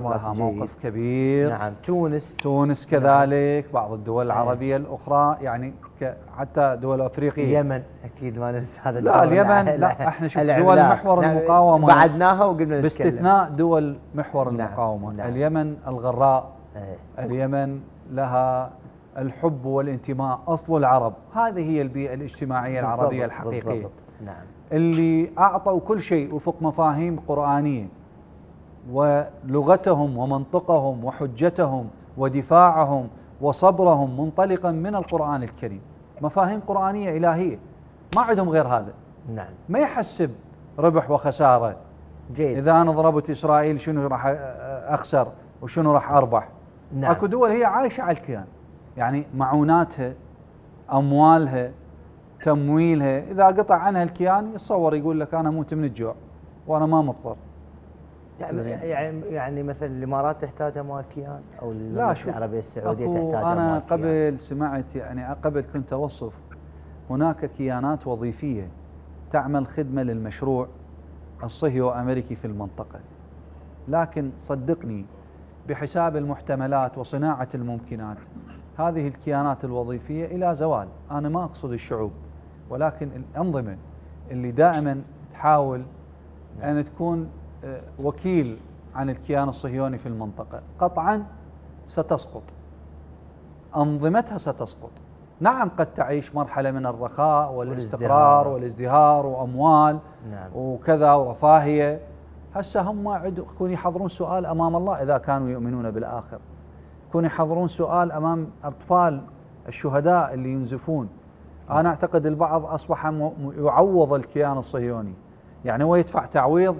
موقف لها موقف كبير. نعم تونس. تونس كذلك نعم. بعض الدول العربية الأخرى يعني حتى دول أفريقية. اليمن أكيد ما ننسى هذا لا اليمن لا إحنا شوف دول محور نعم المقاومة. بعدناها وقلنا باستثناء دول محور نعم المقاومة. نعم. اليمن الغراء. إيه. اليمن لها الحب والانتماء أصل العرب. هذه هي البيئة الاجتماعية بالضبط العربية الحقيقية. بالضبط نعم. اللي أعطوا كل شيء وفق مفاهيم قرآنية ولغتهم ومنطقهم وحجتهم ودفاعهم وصبرهم منطلقا من القرآن الكريم. مفاهيم قرآنية إلهية. ما عندهم غير هذا. نعم. ما يحسب ربح وخسارة. جيد. إذا أنا ضربت إسرائيل شنو راح أخسر؟ وشنو راح أربح؟ نعم. أكو دول هي عايشة على الكيان. يعني معوناتها أموالها تمويلها. إذا قطع عنها الكيان يتصور يقول لك أنا أموت من الجوع وأنا ما مضطر. يعني يعني يعني مثلا الإمارات تحتاج اموال كيان؟ أو لا شوف العربية السعودية تحتاج أنا قبل كيان. سمعت يعني قبل كنت أوصف هناك كيانات وظيفية تعمل خدمة للمشروع الصهيو امريكي في المنطقة. لكن صدقني بحساب المحتملات وصناعة الممكنات هذه الكيانات الوظيفية إلى زوال. أنا ما أقصد الشعوب ولكن الأنظمة اللي دائما تحاول أن تكون وكيل عن الكيان الصهيوني في المنطقة. قطعا ستسقط. أنظمتها ستسقط. نعم قد تعيش مرحلة من الرخاء والإستقرار والازدهار. وأموال نعم. وكذا ورفاهية. هسه هم يكون يحضرون سؤال أمام الله إذا كانوا يؤمنون بالآخر. يكون يحضرون سؤال أمام أطفال الشهداء اللي ينزفون. أنا أعتقد البعض أصبح يعوض الكيان الصهيوني. يعني هو يدفع تعويض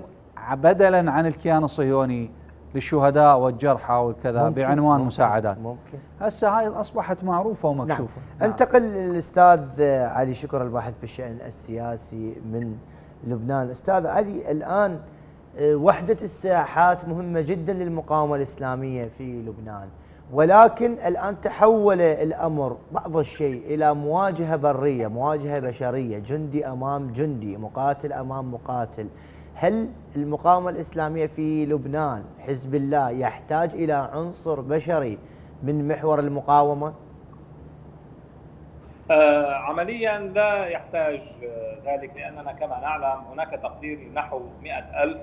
بدلا عن الكيان الصهيوني للشهداء والجرحى وكذا بعنوان ممكن مساعدات. ممكن. هسه هاي أصبحت معروفة ومكشوفة. نعم. نعم. أنتقل للأستاذ علي شكر الباحث بالشأن السياسي من لبنان. أستاذ علي الآن آه، وحدة الساحات مهمة جدا للمقاومة الإسلامية في لبنان. ولكن الآن تحول الأمر بعض الشيء إلى مواجهة برية مواجهة بشرية جندي أمام جندي مقاتل أمام مقاتل هل المقاومة الإسلامية في لبنان حزب الله يحتاج إلى عنصر بشري من محور المقاومة؟ آه عمليا لا يحتاج ذلك لأننا كما نعلم هناك تقدير نحو مئة ألف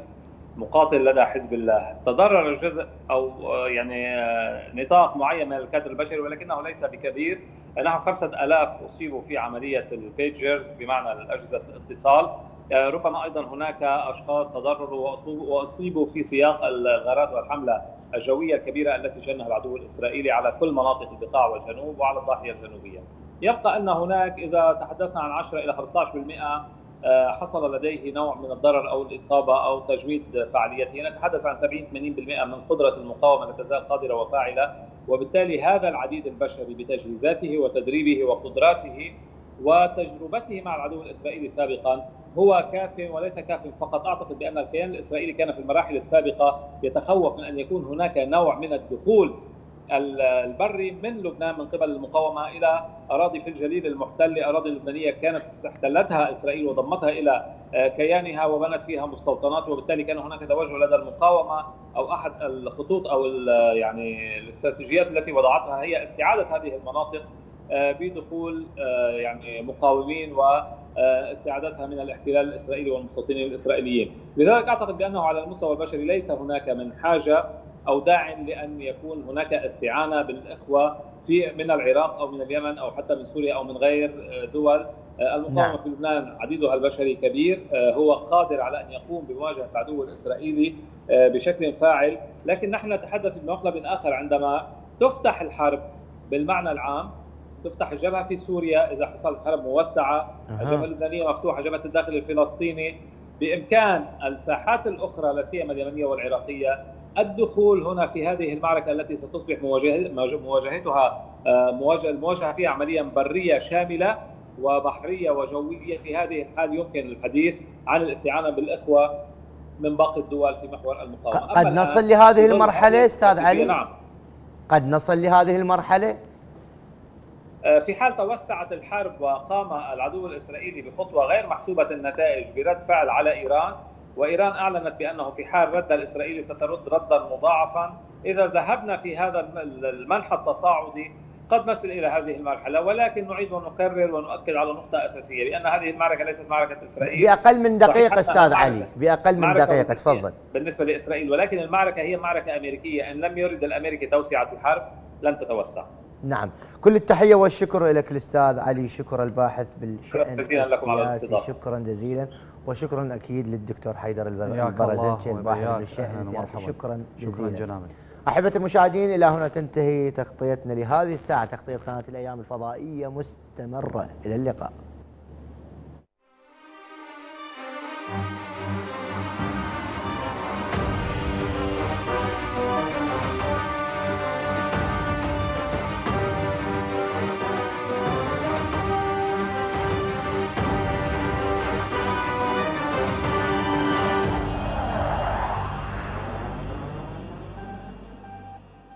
مقاتل لدى حزب الله. تضرر جزء أو يعني آه، نطاق معين من الكادر البشري ولكنه ليس بكبير. نحو خمسة ألاف أصيبوا في عملية البيجرز بمعنى الأجهزة الاتصال. آه، ربما أيضا هناك أشخاص تضرروا وأصيبوا في سياق الغارات والحملة الجوية الكبيرة التي شنها العدو الإسرائيلي على كل مناطق البقاع والجنوب وعلى الضاحية الجنوبية. يبقى أن هناك إذا تحدثنا عن 10 إلى 15% آه، حصل لديه نوع من الضرر أو الإصابة أو تجويد فعاليته، نتحدث عن 70 80% من قدرة المقاومة لا تزال قادرة وفاعلة، وبالتالي هذا العديد البشري بتجهيزاته وتدريبه وقدراته وتجربته مع العدو الإسرائيلي سابقا هو كاف وليس كاف فقط. أعتقد بأن الكيان الإسرائيلي كان في المراحل السابقة يتخوف من أن يكون هناك نوع من الدخول البري من لبنان من قبل المقاومة إلى أراضي في الجليل المحتل أراضي لبنانية كانت احتلتها إسرائيل وضمتها إلى آه، كيانها وبنت فيها مستوطنات وبالتالي كان هناك توجه لدى المقاومة أو أحد الخطوط أو يعني الاستراتيجيات التي وضعتها هي استعادة هذه المناطق آه، بدخول آه، يعني مقاومين واستعادتها من الاحتلال الإسرائيلي والمستوطنين الإسرائيليين، لذلك أعتقد بأنه على المستوى البشري ليس هناك من حاجة أو داع لأن يكون هناك استعانة بالإخوة في من العراق أو من اليمن أو حتى من سوريا أو من غير آه، دول المقاومة نعم. في لبنان عديدها البشري كبير هو قادر على أن يقوم بمواجهة العدو الإسرائيلي بشكل فاعل لكن نحن نتحدث بمقلب آخر عندما تفتح الحرب بالمعنى العام تفتح الجبهة في سوريا إذا حصلت حرب موسعة أه. الجبهة اللبنانية مفتوحة جبهة الداخل الفلسطيني بإمكان الساحات الأخرى لا سيما اليمنية والعراقية الدخول هنا في هذه المعركة التي ستصبح مواجهتها آه، مواجهة المواجهه فيها عمليا برية شاملة وبحرية وجوية في هذه الحال. يمكن الحديث عن الاستعانة بالإخوة من باقي الدول في محور المقاومة. قد نصل لهذه المرحلة أستاذ علي؟ نعم. قد نصل لهذه المرحلة؟ في حال توسعت الحرب وقام العدو الإسرائيلي بخطوة غير محسوبة النتائج برد فعل على إيران وإيران أعلنت بأنه في حال رد الإسرائيلي سترد ردا مضاعفا. إذا ذهبنا في هذا المنحى التصاعدي قد نصل إلى هذه المرحلة ولكن نعيد ونكرر ونؤكد على نقطة أساسية بأن هذه المعركة ليست معركة إسرائيل. بأقل من دقيقة أستاذ علي بأقل من دقيقة تفضل. بالنسبة لإسرائيل ولكن المعركة هي معركة أمريكية. إن لم يرد الأمريكي توسعة الحرب لن تتوسع. نعم. كل التحية والشكر لك الأستاذ علي شكر الباحث بالشأن السياسي شكرا جزيلا. وشكرا أكيد للدكتور حيدر البرازنشي الباحث بالشأن شكرا شكرا جنابك أحبة المشاهدين إلى هنا تنتهي تغطيتنا لهذه الساعة. تغطية قناة الأيام الفضائية مستمرة. إلى اللقاء. Thank you.